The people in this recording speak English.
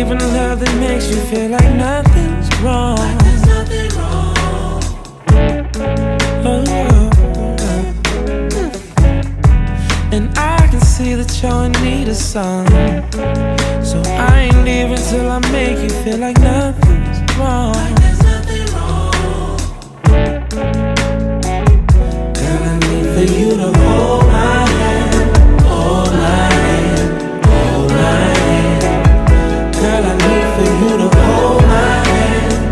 Even love that makes you feel like nothing's wrong. Like nothing wrong. Oh. And I can see that you're need a song, So I ain't leaving till I make you feel like nothing's wrong. Like nothing wrong. Girl, I need for you to hold my need for you to hold my hand.